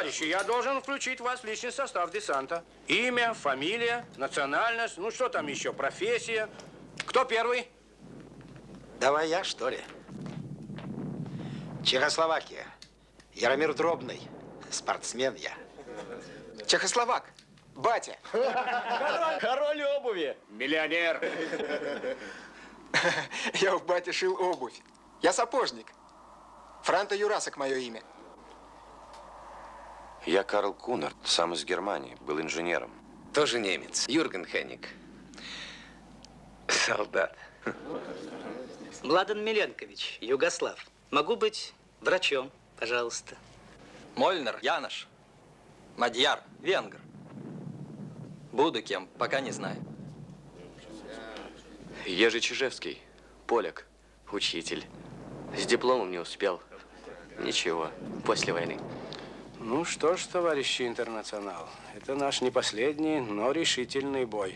товарищи, я должен включить вас в личный состав десанта. Имя, фамилия, национальность, ну что там еще, профессия. Кто первый? Давай я, что ли? Чехословакия. Яромир Дробный. Спортсмен я. Чехословак. Батя. Король обуви. Миллионер. Я у бати шил обувь. Я сапожник. Франта Юрасок мое имя. Я Карл Кунарт, сам из Германии, был инженером. Тоже немец. Юрген Хенник. Солдат. Младен Миленкович, Югослав. Могу быть врачом, пожалуйста. Мольнер, Янош. Мадьяр, венгр. Буду кем, пока не знаю. Ежи Чижевский. Поляк. Учитель. С дипломом не успел. Ничего, после войны. Ну что ж, товарищи интернационал, это наш не последний, но решительный бой.